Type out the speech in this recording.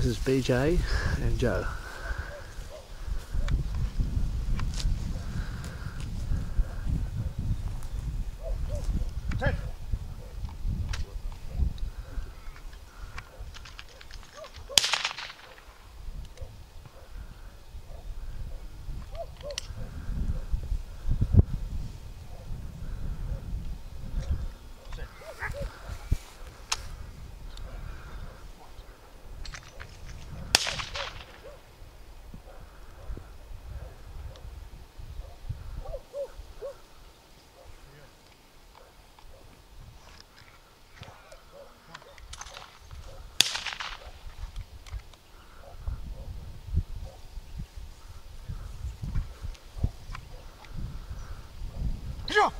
This is BJ and Joe. 报